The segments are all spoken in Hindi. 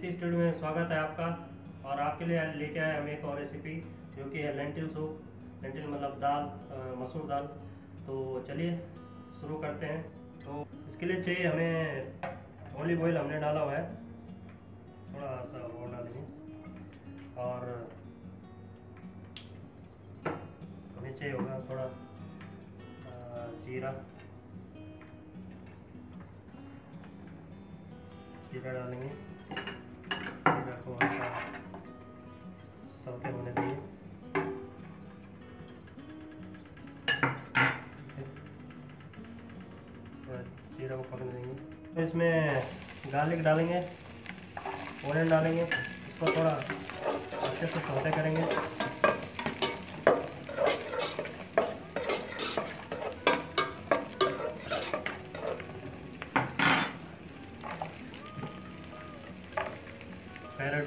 सी स्टूडियो में स्वागत है आपका। और आपके लिए लेके आए हम एक और रेसिपी जो कि है लेंटिल सूप लेंटिल मतलब दाल मसूर दाल। तो चलिए, शुरू करते हैं। तो इसके लिए चाहिए हमें ऑलिव ऑयल हमने डाला हुआ है। थोड़ा सा और डालेंगे और हमें चाहिए होगा थोड़ा जीरा। जीरा डालेंगे। हल्का होने थोड़ा जीरा को पकड़ देंगे तो इसमें गार्लिक डालेंगे ओनियन डालेंगे, इसको थोड़ा अच्छे से सौते करेंगे।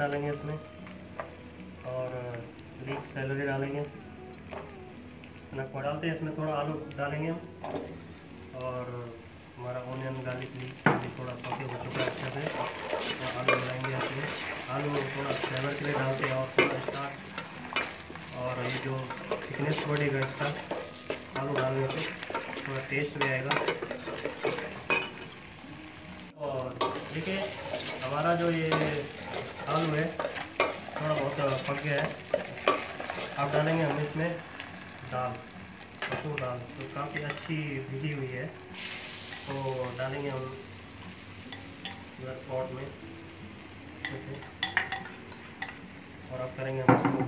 डालेंगे इसमें और लीक सैलरी डालेंगे। नक डालते हैं, इसमें थोड़ा आलू डालेंगे हम। और, हमारा ऑनियन, गार्लिक लीक भी थोड़ा पके हो चुका है अच्छे से। तो आलू डालेंगे इसमें आलू थोड़ा फ्लेवर के लिए डालते हैं और थोड़ा स्टार्ट और ये जो थिकनेस बढ़ेगा इसका, आलू डालने से थोड़ा टेस्ट भी आएगा। और देखिए, हमारा जो ये आलू है थोड़ा बहुत पक गया है। अब डालेंगे हम इसमें दाल मसूर दाल जो काफ़ी अच्छी भिजी हुई है। तो डालेंगे हम इधर पॉट में। और अब करेंगे हम इसको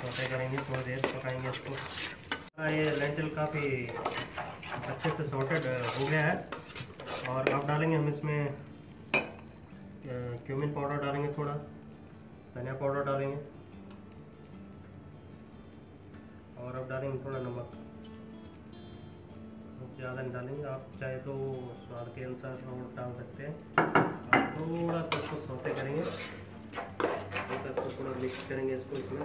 सोते करेंगे थोड़ी देर पकाएँगे इसको। हाँ, ये लेंटिल काफ़ी अच्छे से सॉर्टेड हो गया है। और अब डालेंगे हम इसमें क्यूमिन पाउडर डालेंगे थोड़ा, धनिया पाउडर डालेंगे। और अब डालेंगे थोड़ा नमक। ज़्यादा नहीं डालेंगे, आप चाहे तो स्वाद के अनुसार और डाल सकते हैं। थोड़ा सा इसको सौते करेंगे। थोड़ा मिक्स करेंगे इसको इसमें।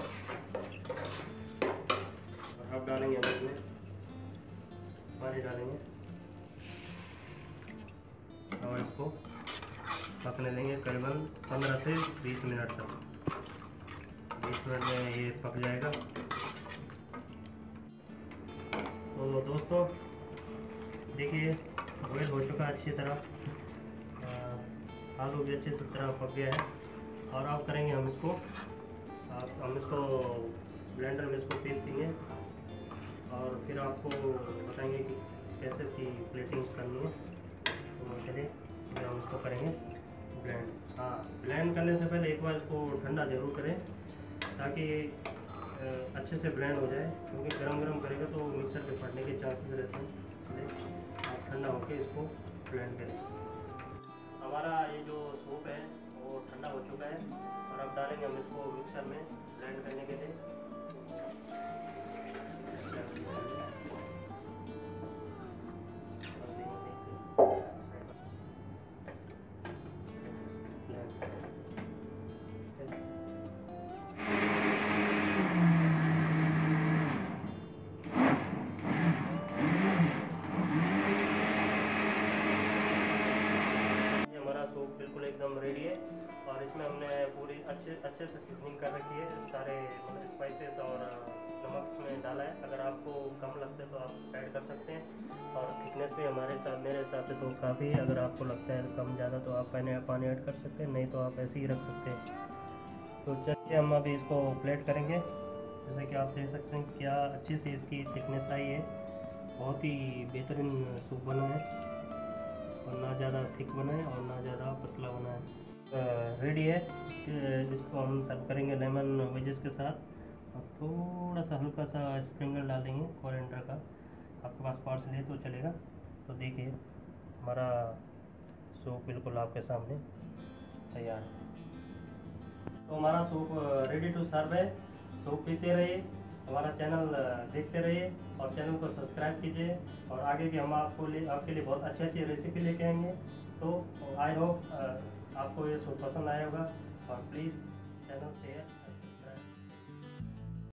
और अब डालेंगे हम इसमें पानी डालेंगे। और इसको पकने देंगे करीबन पंद्रह से बीस मिनट तक। बीस मिनट में ये पक जाएगा। तो दोस्तों, देखिए बॉयल हो चुका है अच्छी तरह। आलू भी अच्छी तरह पक गया है। और आप करेंगे हम इसको, आप, हम इसको ब्लेंडर में इसको पीस देंगे। और फिर आपको बताएँगे कि कैसे सी प्लेटिंग करनी है। तो चलिए, फिर हम इसको करेंगे। ब्लेंड हाँ ब्लेंड करने से पहले एक बार इसको ठंडा ज़रूर करें, ताकि अच्छे से ब्लेंड हो जाए, क्योंकि गरम गरम करेगा तो मिक्सर के फटने के चांसेस रहते हैं। आप ठंडा होकर इसको ब्लेंड करें। हमारा ये जो सूप है, वो ठंडा हो चुका है, और अब डालेंगे हम इसको मिक्सर में ब्लेंड करने के लिए। एकदम रेडी है। और इसमें हमने पूरी अच्छे अच्छे से सीजनिंग कर रखी है। सारे मतलब स्पाइसेस और नमक इसमें डाला है। अगर आपको कम लगता है तो आप ऐड कर सकते हैं। और थिकनेस भी हमारे साथ, मेरे हिसाब से तो काफ़ी है। अगर आपको लगता है कम ज़्यादा तो आप पहले पानी ऐड कर सकते हैं, नहीं तो आप ऐसे ही रख सकते हैं। तो चलिए हम अभी इसको प्लेट करेंगे। जैसे कि आप देख सकते हैं क्या अच्छी से इसकी थिकनेस आई है। बहुत ही बेहतरीन सूप बना है। और ना ज़्यादा थिक बना है और ना ज़्यादा पतला बना है रेडी है? इसको हम सर्व करेंगे लेमन वेजेस के साथ। और थोड़ा सा हल्का सा स्प्रिंगल डालेंगे कोरिएंडर का। आपके पास पार्सल है तो चलेगा। तो देखिए, हमारा सूप बिल्कुल आपके सामने तैयार है। तो हमारा सूप रेडी टू सर्व है। सूप पीते रहिए। हमारा चैनल देखते रहिए और चैनल को सब्सक्राइब कीजिए और आगे भी हम आपको लिए आपके लिए बहुत अच्छी अच्छी रेसिपी लेके आएँगे। तो आई होप आपको ये सब पसंद आया होगा और प्लीज़ चैनल शेयर